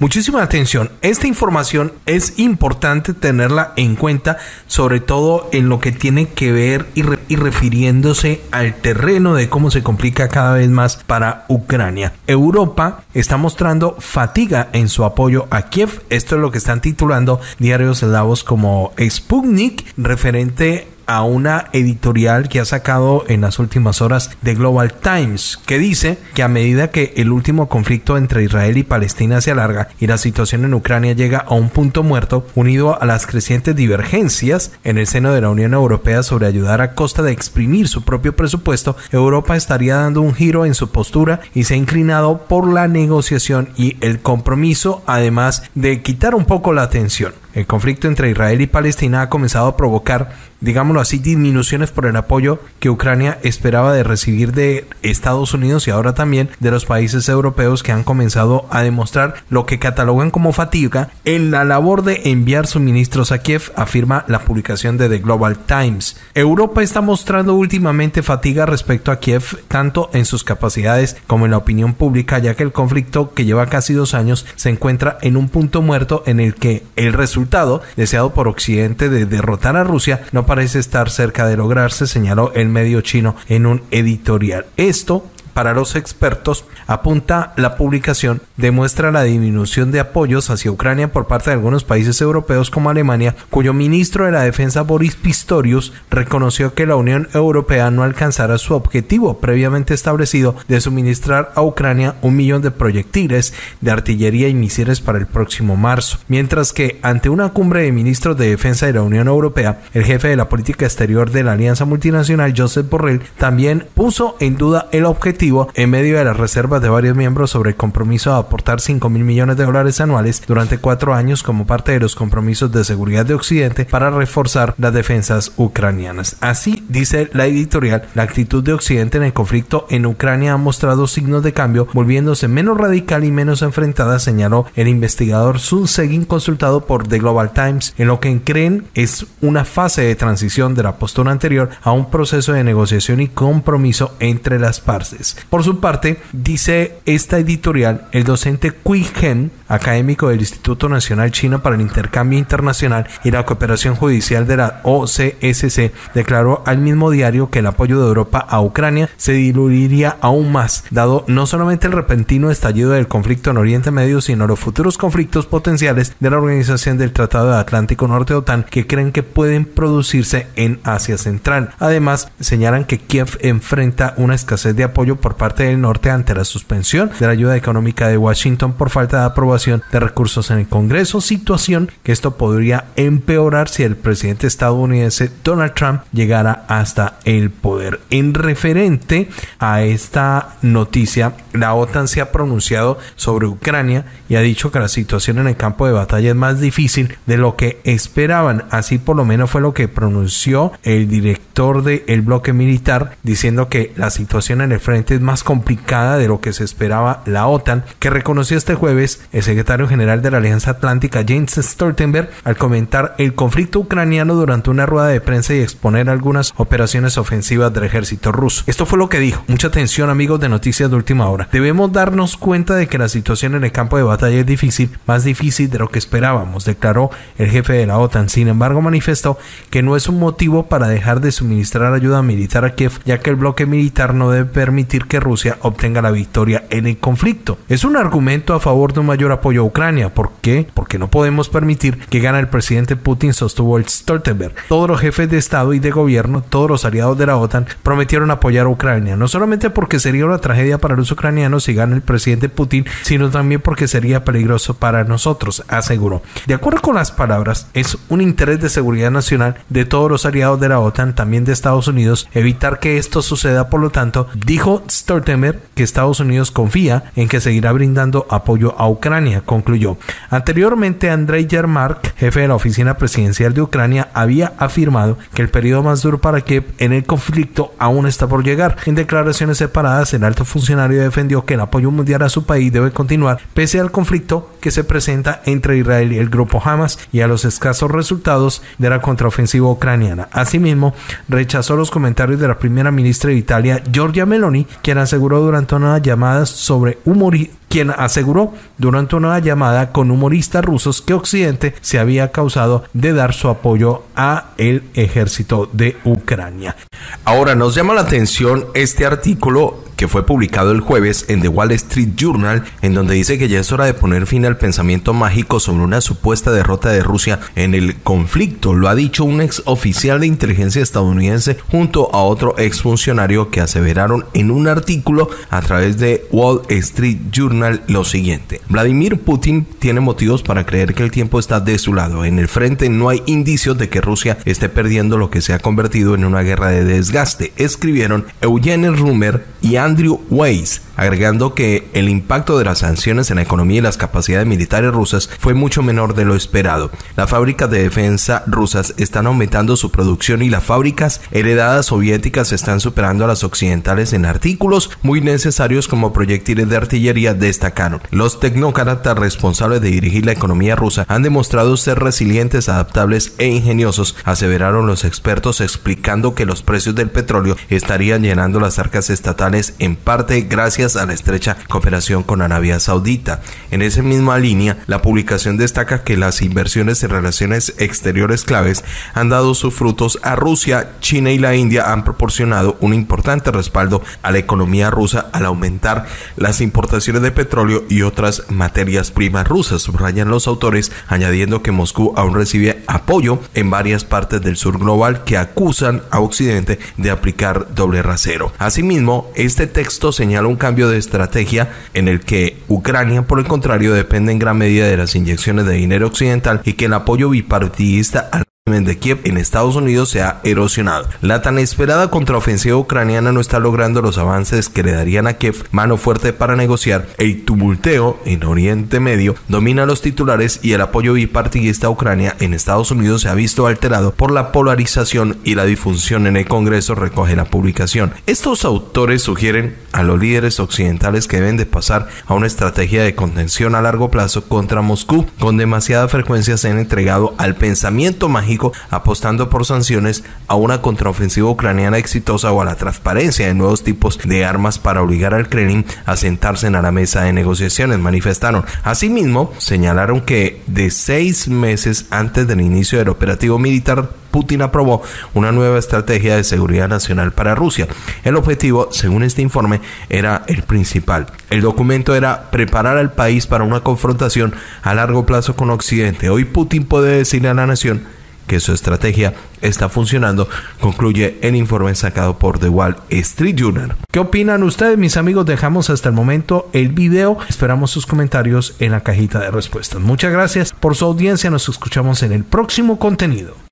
Muchísima atención, esta información es importante tenerla en cuenta, sobre todo en lo que tiene que ver y, refiriéndose al terreno de cómo se complica cada vez más para Ucrania. Europa está mostrando fatiga en su apoyo a Kiev, esto es lo que están titulando diarios eslavos como Sputnik, referente a una editorial que ha sacado en las últimas horas de Global Times, que dice que a medida que el último conflicto entre Israel y Palestina se alarga y la situación en Ucrania llega a un punto muerto, unido a las crecientes divergencias en el seno de la Unión Europea sobre ayudar a costa de exprimir su propio presupuesto, Europa estaría dando un giro en su postura y se ha inclinado por la negociación y el compromiso, además de quitar un poco la tensión. El conflicto entre Israel y Palestina ha comenzado a provocar, digámoslo así, disminuciones por el apoyo que Ucrania esperaba de recibir de Estados Unidos y ahora también de los países europeos que han comenzado a demostrar lo que catalogan como fatiga en la labor de enviar suministros a Kiev, afirma la publicación de The Global Times. Europa está mostrando últimamente fatiga respecto a Kiev, tanto en sus capacidades como en la opinión pública, ya que el conflicto que lleva casi dos años se encuentra en un punto muerto en el que el resultado resultado deseado por Occidente de derrotar a Rusia no parece estar cerca de lograrse, señaló el medio chino en un editorial. Esto para los expertos, apunta la publicación, demuestra la disminución de apoyos hacia Ucrania por parte de algunos países europeos como Alemania, cuyo ministro de la Defensa Boris Pistorius reconoció que la Unión Europea no alcanzará su objetivo previamente establecido de suministrar a Ucrania un millón de proyectiles de artillería y misiles para el próximo marzo. Mientras que ante una cumbre de ministros de defensa de la Unión Europea, el jefe de la política exterior de la Alianza Multinacional, Joseph Borrell, también puso en duda el objetivo en medio de las reservas de varios miembros sobre el compromiso de aportar 5 mil millones de dólares anuales durante cuatro años como parte de los compromisos de seguridad de Occidente para reforzar las defensas ucranianas. Así dice la editorial, la actitud de Occidente en el conflicto en Ucrania ha mostrado signos de cambio, volviéndose menos radical y menos enfrentada, señaló el investigador Sun Segin consultado por The Global Times, en lo que creen es una fase de transición de la postura anterior a un proceso de negociación y compromiso entre las partes. Por su parte, dice esta editorial, el docente Kui Hen, académico del Instituto Nacional Chino para el Intercambio Internacional y la Cooperación Judicial de la OCSC, declaró al mismo diario que el apoyo de Europa a Ucrania se diluiría aún más, dado no solamente el repentino estallido del conflicto en Oriente Medio, sino los futuros conflictos potenciales de la Organización del Tratado de Atlántico Norte OTAN que creen que pueden producirse en Asia Central. Además, señalan que Kiev enfrenta una escasez de apoyo por parte del norte ante la suspensión de la ayuda económica de Washington por falta de aprobación de recursos en el Congreso, situación que esto podría empeorar si el presidente estadounidense Donald Trump llegara hasta el poder. En referente a esta noticia, la OTAN se ha pronunciado sobre Ucrania y ha dicho que la situación en el campo de batalla es más difícil de lo que esperaban. Así por lo menos fue lo que pronunció el director del bloque militar diciendo que la situación en el frente es más complicada de lo que se esperaba la OTAN, que reconoció este jueves el secretario general de la Alianza Atlántica James Stoltenberg al comentar el conflicto ucraniano durante una rueda de prensa y exponer algunas operaciones ofensivas del ejército ruso. Esto fue lo que dijo. Mucha atención amigos de noticias de última hora. Debemos darnos cuenta de que la situación en el campo de batalla es difícil, más difícil de lo que esperábamos, declaró el jefe de la OTAN. Sin embargo, manifestó que no es un motivo para dejar de suministrar ayuda militar a Kiev, ya que el bloque militar no debe permitir que Rusia obtenga la victoria en el conflicto. Es un argumento a favor de un mayor apoyo a Ucrania. ¿Por qué? Porque no podemos permitir que gane el presidente Putin, sostuvo Stoltenberg. Todos los jefes de Estado y de gobierno, todos los aliados de la OTAN, prometieron apoyar a Ucrania, no solamente porque sería una tragedia para los ucranianos si gana el presidente Putin, sino también porque sería peligroso para nosotros, aseguró. De acuerdo con las palabras, es un interés de seguridad nacional de todos los aliados de la OTAN, también de Estados Unidos, evitar que esto suceda, por lo tanto, dijo Stoltenberg que Estados Unidos confía en que seguirá brindando apoyo a Ucrania, concluyó. Anteriormente, Andrei Yermak, jefe de la oficina presidencial de Ucrania, había afirmado que el periodo más duro para Kiev en el conflicto aún está por llegar. En declaraciones separadas, el alto funcionario defendió que el apoyo mundial a su país debe continuar pese al conflicto que se presenta entre Israel y el grupo Hamas y a los escasos resultados de la contraofensiva ucraniana. Asimismo, rechazó los comentarios de la primera ministra de Italia, Giorgia Meloni, quien aseguró durante una llamada sobre humor quien aseguró durante una llamada con humoristas rusos que Occidente se había causado de dar su apoyo a el ejército de Ucrania. Ahora nos llama la atención este artículo que fue publicado el jueves en The Wall Street Journal, en donde dice que ya es hora de poner fin al pensamiento mágico sobre una supuesta derrota de Rusia en el conflicto. Lo ha dicho un ex oficial de inteligencia estadounidense junto a otro ex funcionario que aseveraron en un artículo a través de Wall Street Journal lo siguiente. Vladimir Putin tiene motivos para creer que el tiempo está de su lado. En el frente no hay indicios de que Rusia esté perdiendo lo que se ha convertido en una guerra de desgaste, escribieron Eugene Rumer y Andrew Weiss agregando que el impacto de las sanciones en la economía y las capacidades militares rusas fue mucho menor de lo esperado. Las fábricas de defensa rusas están aumentando su producción y las fábricas heredadas soviéticas están superando a las occidentales en artículos muy necesarios como proyectiles de artillería, destacaron. Los tecnócratas responsables de dirigir la economía rusa han demostrado ser resilientes, adaptables e ingeniosos, aseveraron los expertos explicando que los precios del petróleo estarían llenando las arcas estatales en parte gracias a la estrecha cooperación con Arabia Saudita. En esa misma línea, la publicación destaca que las inversiones en relaciones exteriores claves han dado sus frutos a Rusia, China y la India han proporcionado un importante respaldo a la economía rusa al aumentar las importaciones de petróleo y otras materias primas rusas, subrayan los autores, añadiendo que Moscú aún recibe apoyo en varias partes del sur global que acusan a Occidente de aplicar doble rasero. Asimismo, este texto señala un cambio de estrategia en el que Ucrania, por el contrario, depende en gran medida de las inyecciones de dinero occidental y que el apoyo bipartidista al de Kiev en Estados Unidos se ha erosionado. La tan esperada contraofensiva ucraniana no está logrando los avances que le darían a Kiev mano fuerte para negociar. El tumulteo en Oriente Medio domina los titulares y el apoyo bipartidista a Ucrania en Estados Unidos se ha visto alterado por la polarización y la difusión en el Congreso, recoge la publicación. Estos autores sugieren a los líderes occidentales que deben de pasar a una estrategia de contención a largo plazo contra Moscú. Con demasiada frecuencia se han entregado al pensamiento mágico apostando por sanciones a una contraofensiva ucraniana exitosa o a la transparencia de nuevos tipos de armas para obligar al Kremlin a sentarse en la mesa de negociaciones, manifestaron. Asimismo, señalaron que de seis meses antes del inicio del operativo militar Putin aprobó una nueva estrategia de seguridad nacional para Rusia. El objetivo, según este informe, era el principal. El documento era preparar al país para una confrontación a largo plazo con Occidente. Hoy Putin puede decirle a la nación que su estrategia está funcionando, concluye el informe sacado por The Wall Street Journal. ¿Qué opinan ustedes, mis amigos? Dejamos hasta el momento el video. Esperamos sus comentarios en la cajita de respuestas. Muchas gracias por su audiencia. Nos escuchamos en el próximo contenido.